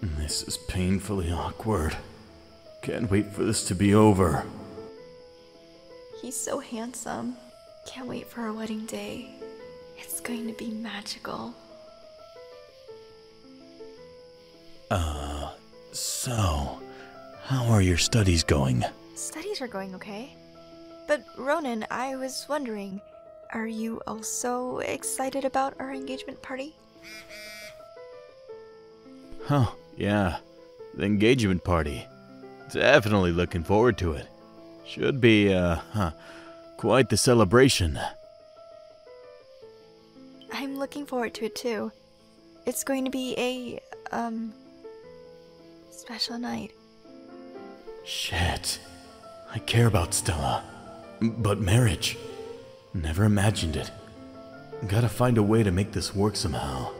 This is painfully awkward. Can't wait for this to be over. He's so handsome. Can't wait for our wedding day. It's going to be magical. Uh, so, how are your studies going? Studies are going okay. But Ronan, I was wondering, are you also excited about our engagement party? Huh, yeah. The engagement party. Definitely looking forward to it. Should be, uh, huh, quite the celebration. I'm looking forward to it too. It's going to be a, um, special night. Shit. I care about Stella. But marriage? Never imagined it. Gotta find a way to make this work somehow.